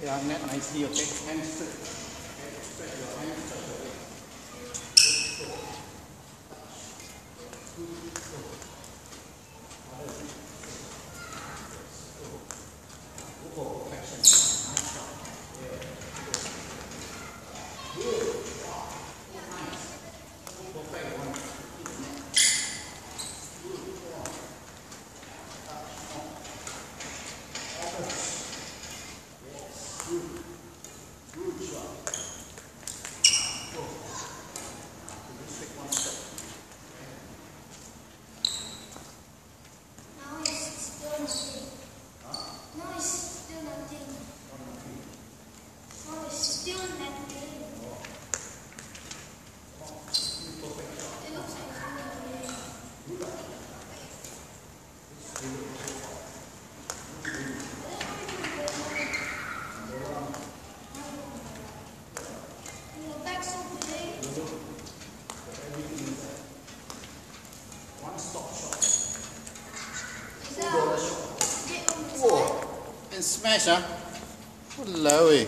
Yeah, net and I see your big hands to your hands up a bit. smash hello.